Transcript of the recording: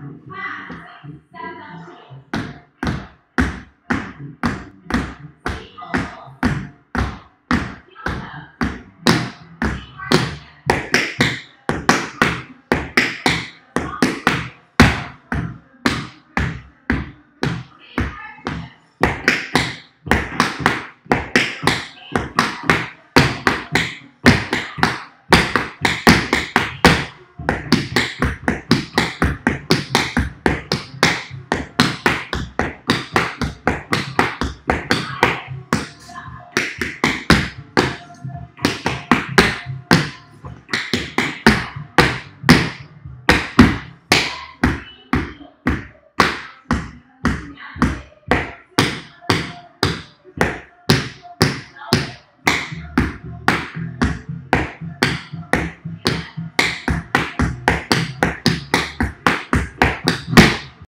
Five. Yeah.